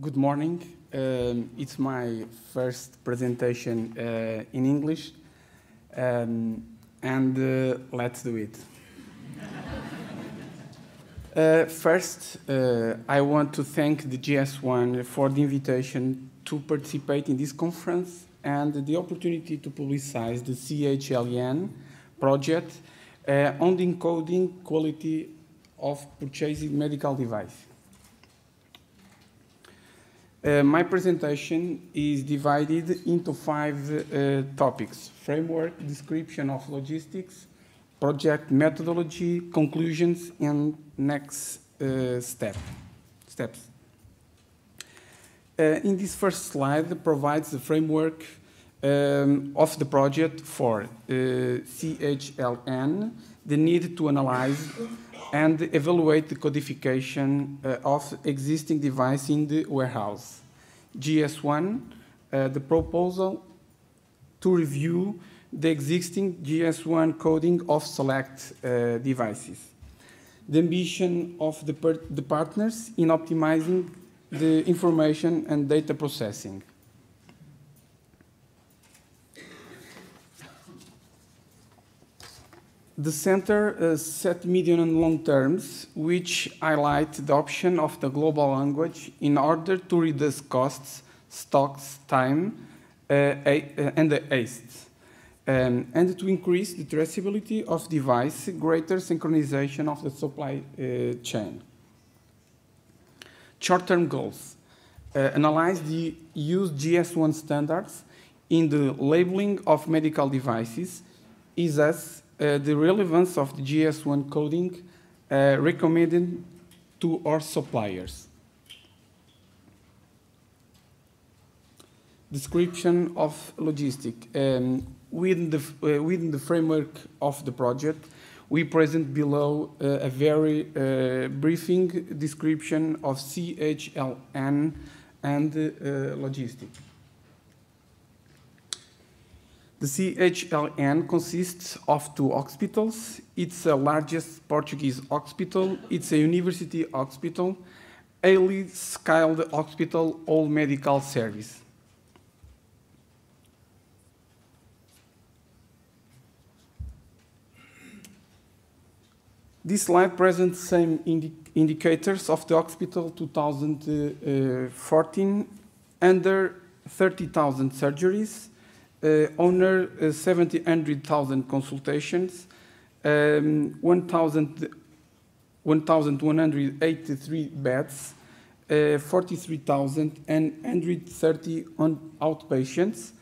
Good morning. Um, it's my first presentation uh, in English, um, and uh, let's do it. uh, first, uh, I want to thank the GS1 for the invitation to participate in this conference and the opportunity to publicize the CHLN project uh, on the encoding quality of purchasing medical device. Uh, my presentation is divided into five uh, topics framework, description of logistics, project methodology, conclusions, and next uh, step, steps. Uh, in this first slide provides the framework um, of the project for uh, CHLN, the need to analyze and evaluate the codification uh, of existing device in the warehouse. GS1, uh, the proposal to review the existing GS1 coding of select uh, devices. The ambition of the, the partners in optimizing the information and data processing. The center set medium and long terms, which highlight the option of the global language in order to reduce costs, stocks, time, uh, uh and the haste, um, and to increase the traceability of device, greater synchronization of the supply uh, chain. Short-term goals. Uh, analyze the use GS1 standards in the labeling of medical devices, is as uh, the relevance of the GS1 coding uh, recommended to our suppliers. Description of logistic. Um, within, the, uh, within the framework of the project, we present below uh, a very uh, briefing description of CHLN and uh, logistic. The CHLN consists of two hospitals. It's the largest Portuguese hospital. It's a university hospital, highly skilled hospital, all medical service. This slide presents same indi indicators of the hospital 2014 uh, under 30,000 surgeries, uh, owner uh, 700,000 consultations, um, 1,183 beds, uh, 43,130 on outpatients,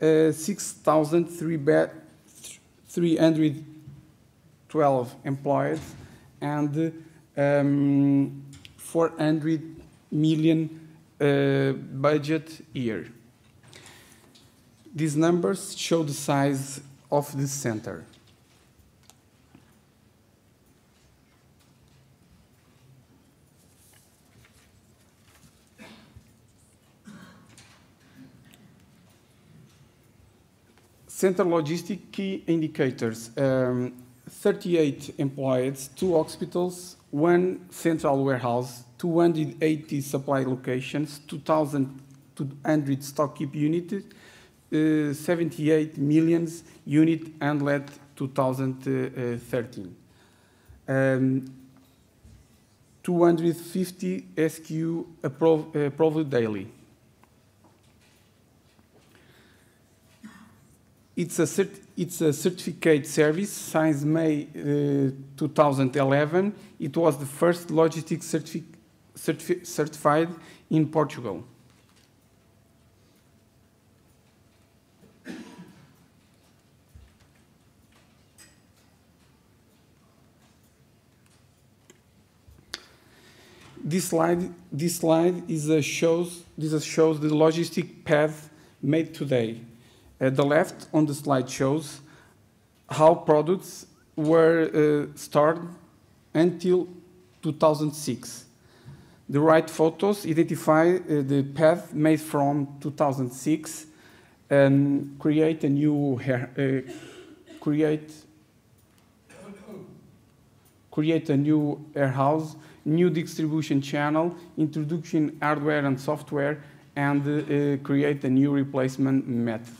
uh, 6,312 employees, and um, 400 million uh, budget year. These numbers show the size of this center. Center logistic key indicators. Um, 38 employees, two hospitals, one central warehouse, 280 supply locations, 2,200 stock keep units, uh, 78 millions unit handled 2013. Um, 250 SQ approved, uh, approved daily. It's a, it's a certificate service since May uh, 2011. It was the first logistics certifi certified in Portugal. This slide, this slide is a shows, this shows the logistic path made today. At the left on the slide shows how products were uh, stored until 2006. The right photos identify uh, the path made from 2006 and create a new uh, create create a new warehouse new distribution channel, introduction hardware and software, and uh, create a new replacement method.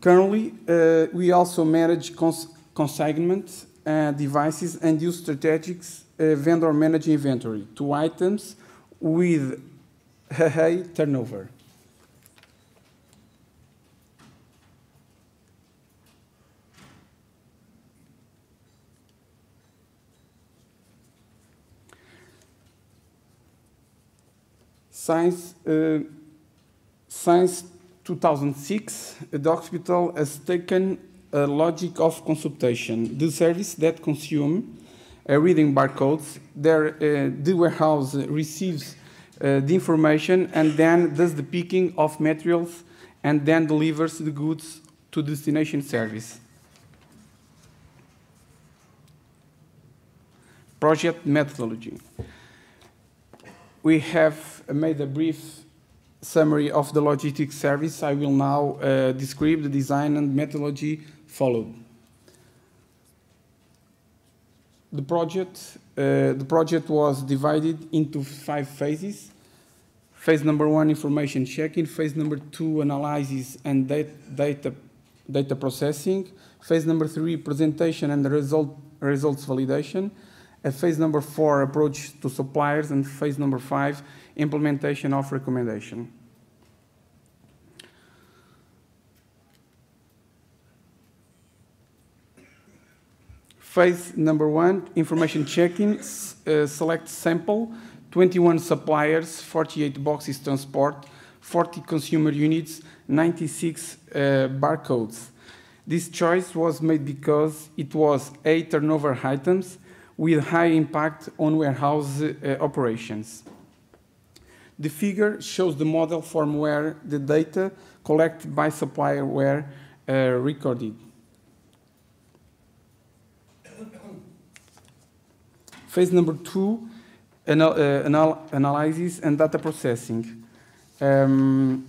Currently, uh, we also manage cons consignment uh, devices and use strategic uh, vendor managed inventory to items with high turnover. Since, uh, since 2006, the hospital has taken a logic of consultation. The service that consume uh, reading barcodes, there, uh, the warehouse receives uh, the information and then does the picking of materials and then delivers the goods to destination service. Project methodology we have made a brief summary of the logistics service. I will now uh, describe the design and methodology followed. The project, uh, the project was divided into five phases. Phase number one, information checking. Phase number two, analysis and data, data processing. Phase number three, presentation and result, results validation. At phase number four, approach to suppliers, and phase number five, implementation of recommendation. Phase number one, information checking, uh, select sample, 21 suppliers, 48 boxes transport, 40 consumer units, 96 uh, barcodes. This choice was made because it was A, turnover items, with high impact on warehouse uh, operations. The figure shows the model from where the data collected by supplier were uh, recorded. Phase number two, anal uh, anal analysis and data processing. Um,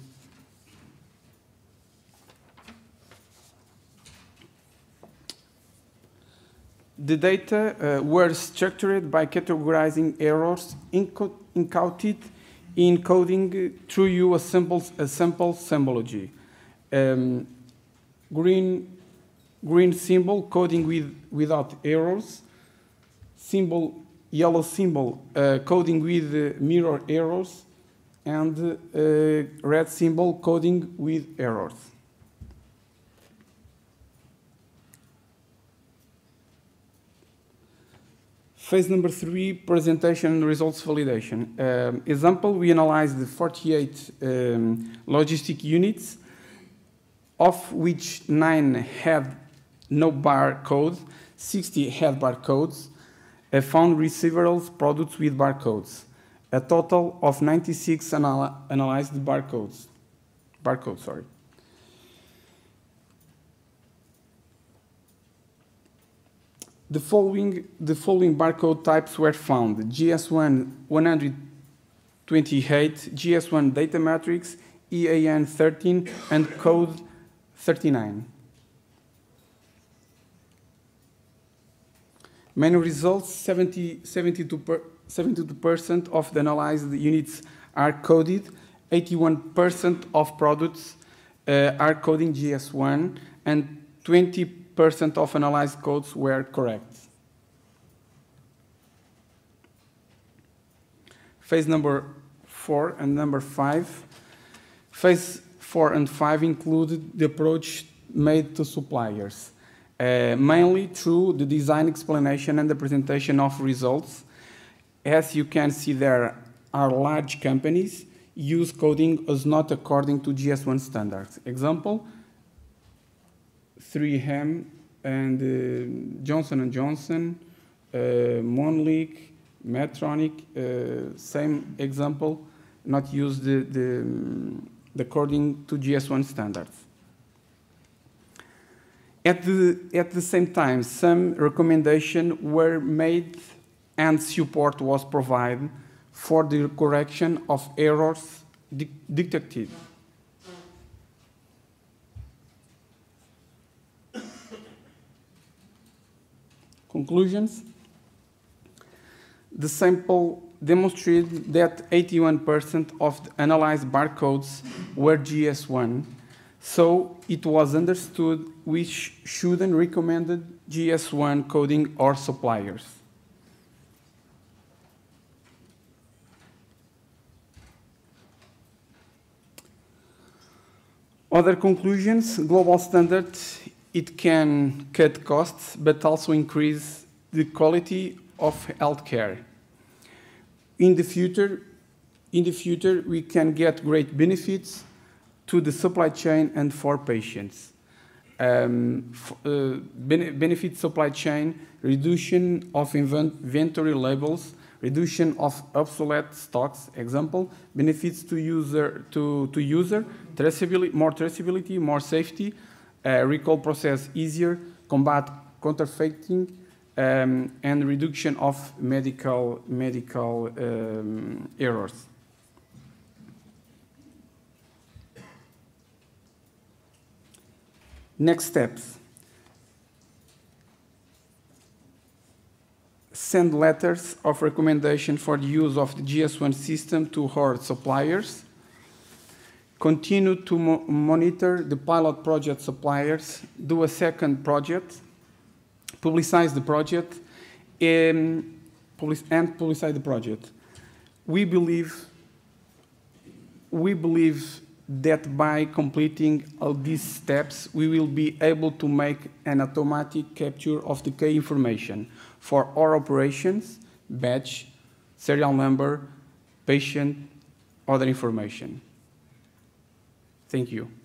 the data uh, were structured by categorizing errors encoded in coding through you a simple, a simple symbology. Um, green, green symbol coding with, without errors, symbol, yellow symbol uh, coding with uh, mirror errors, and uh, red symbol coding with errors. Phase number three, presentation results validation. Um, example, we analyzed the 48 um, logistic units, of which nine had no barcode, 60 had barcodes, uh, found receivables products with barcodes. A total of 96 anal analyzed barcodes. Barcodes, sorry. The following, the following barcode types were found. GS1 128, GS1 data matrix, EAN 13, and code 39. Main results, 70, 72%, per, 72 of the analyzed units are coded, 81% of products uh, are coding GS1, and 20 percent of analyzed codes were correct. Phase number four and number five. Phase four and five included the approach made to suppliers, uh, mainly through the design explanation and the presentation of results. As you can see there are large companies use coding as not according to GS1 standards. Example, 3M and uh, Johnson & Johnson, uh, Mölnlycke, Medtronic, uh, same example, not use the, the, the according to GS1 standards. At the, at the same time, some recommendations were made and support was provided for the correction of errors detected. Conclusions. The sample demonstrated that 81% of the analyzed barcodes were GS1, so it was understood which shouldn't recommended GS1 coding or suppliers. Other conclusions, global standard, it can cut costs, but also increase the quality of healthcare. In the future, in the future, we can get great benefits to the supply chain and for patients. Um, uh, benefit supply chain, reduction of inventory levels, reduction of obsolete stocks, example, benefits to user, to, to user, traceability, more traceability, more safety, recall process easier, combat counterfeiting, um, and reduction of medical, medical um, errors. Next steps. send letters of recommendation for the use of the GS1 system to our suppliers, continue to mo monitor the pilot project suppliers, do a second project, publicize the project, um, and, and publicize the project. We believe, we believe that by completing all these steps, we will be able to make an automatic capture of the key information for our operations, batch, serial number, patient, other information. Thank you.